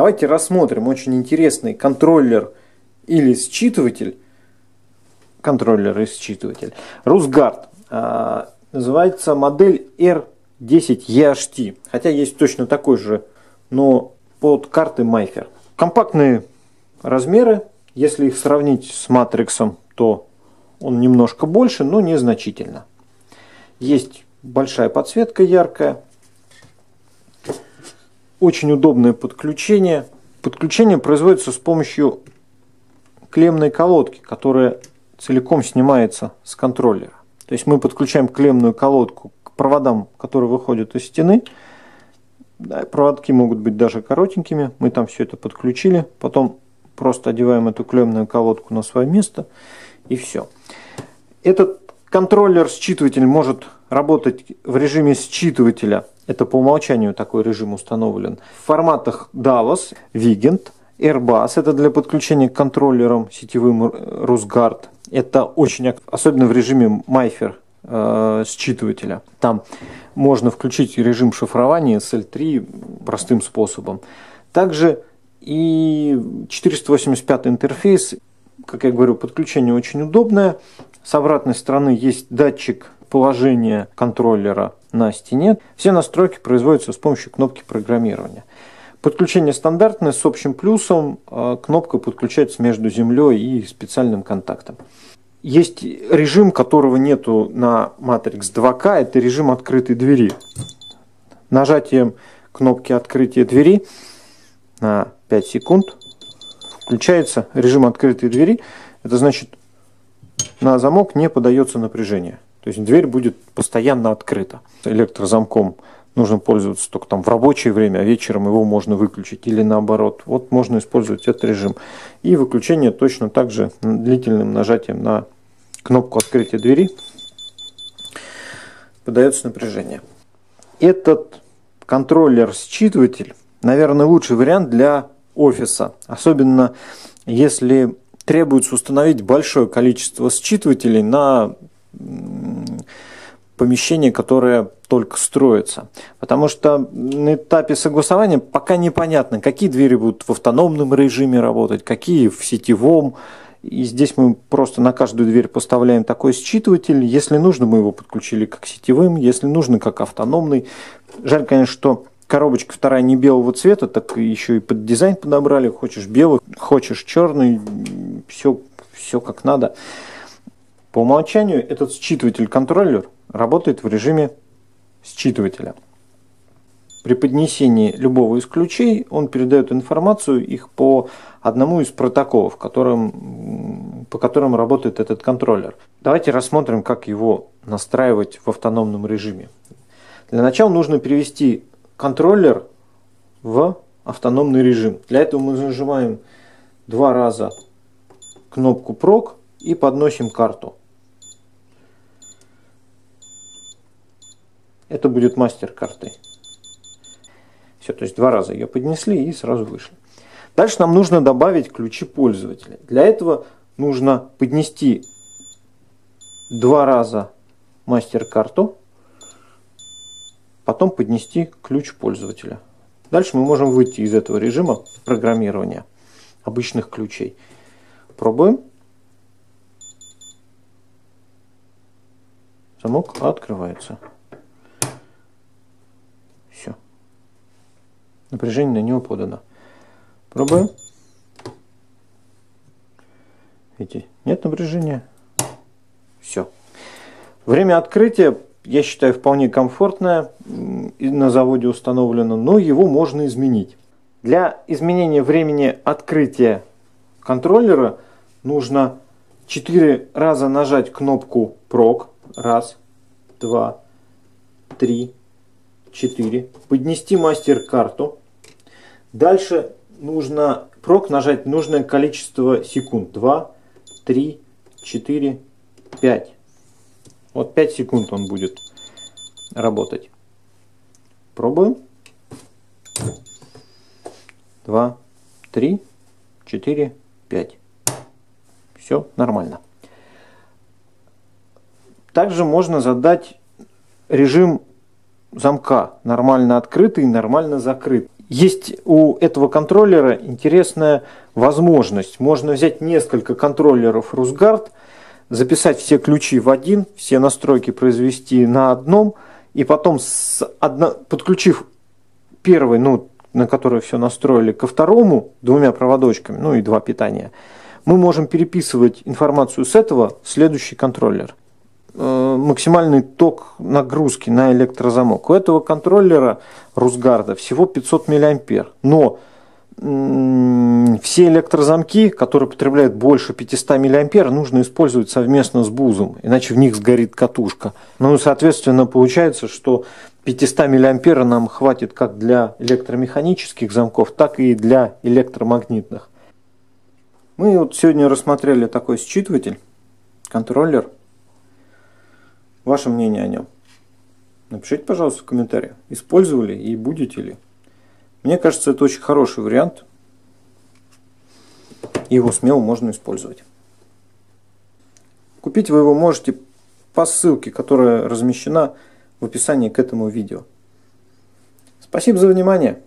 Давайте рассмотрим очень интересный контроллер или считыватель. Контроллер и считыватель. Русгард. А, называется модель R10 EHT. Хотя есть точно такой же, но под карты Майфер. Компактные размеры. Если их сравнить с матриксом, то он немножко больше, но незначительно. Есть большая подсветка яркая. Очень удобное подключение. Подключение производится с помощью клеммной колодки, которая целиком снимается с контроллера. То есть мы подключаем клеммную колодку к проводам, которые выходят из стены. Да, проводки могут быть даже коротенькими. Мы там все это подключили. Потом просто одеваем эту клеммную колодку на свое место и все. Этот контроллер-считыватель может работать в режиме считывателя. Это по умолчанию такой режим установлен. В форматах DALOS, Vigent, Airbus. Это для подключения к контроллерам сетевым RusGuard. Это очень, особенно в режиме MyFair э, считывателя. Там можно включить режим шифрования SL3 простым способом. Также и 485 интерфейс, как я говорю, подключение очень удобное. С обратной стороны есть датчик положения контроллера на стене. Все настройки производятся с помощью кнопки программирования. Подключение стандартное с общим плюсом. А кнопка подключается между землей и специальным контактом. Есть режим, которого нету на Matrix 2K, это режим открытой двери. Нажатием кнопки открытия двери на 5 секунд включается режим открытой двери. Это значит, на замок не подается напряжение. То есть дверь будет постоянно открыта. Электрозамком нужно пользоваться только там в рабочее время, а вечером его можно выключить или наоборот. Вот можно использовать этот режим. И выключение точно так же длительным нажатием на кнопку открытия двери подается напряжение. Этот контроллер-считыватель, наверное, лучший вариант для офиса. Особенно если требуется установить большое количество считывателей на помещение, которое только строится. Потому что на этапе согласования пока непонятно, какие двери будут в автономном режиме работать, какие в сетевом. И здесь мы просто на каждую дверь поставляем такой считыватель. Если нужно, мы его подключили как сетевым, если нужно, как автономный. Жаль, конечно, что коробочка вторая не белого цвета, так еще и под дизайн подобрали. Хочешь белый, хочешь черный, все, все как надо. По умолчанию этот считыватель-контроллер работает в режиме считывателя. При поднесении любого из ключей он передает информацию их по одному из протоколов, которым, по которым работает этот контроллер. Давайте рассмотрим, как его настраивать в автономном режиме. Для начала нужно перевести контроллер в автономный режим. Для этого мы нажимаем два раза кнопку PROG и подносим карту. Это будет мастер-картой. Все, то есть два раза ее поднесли и сразу вышли. Дальше нам нужно добавить ключи пользователя. Для этого нужно поднести два раза мастер-карту, потом поднести ключ пользователя. Дальше мы можем выйти из этого режима программирования обычных ключей. Пробуем. Замок открывается. Напряжение на него подано. Пробуем. Видите, нет напряжения. Все. Время открытия, я считаю, вполне комфортное. На заводе установлено, но его можно изменить. Для изменения времени открытия контроллера нужно 4 раза нажать кнопку PROG. Раз, два, три, четыре. Поднести мастер-карту. Дальше нужно прок нажать нужное количество секунд. 2, 3, 4, 5. Вот 5 секунд он будет работать. Пробуем. 2, 3, 4, 5. Все нормально. Также можно задать режим замка нормально открытый, нормально закрыт есть у этого контроллера интересная возможность. Можно взять несколько контроллеров Русгард, записать все ключи в один, все настройки произвести на одном, и потом, с одно, подключив первый, ну, на который все настроили, ко второму двумя проводочками, ну и два питания, мы можем переписывать информацию с этого в следующий контроллер. Э, максимальный ток нагрузки на электрозамок. У этого контроллера Русгарда всего 500 мА. Но все электрозамки, которые потребляют больше 500 мА, нужно использовать совместно с бузом, иначе в них сгорит катушка. Ну, соответственно, получается, что 500 мА нам хватит как для электромеханических замков, так и для электромагнитных. Мы вот сегодня рассмотрели такой считыватель, контроллер – Ваше мнение о нем? Напишите, пожалуйста, в комментариях, использовали и будете ли. Мне кажется, это очень хороший вариант. Его смело можно использовать. Купить вы его можете по ссылке, которая размещена в описании к этому видео. Спасибо за внимание.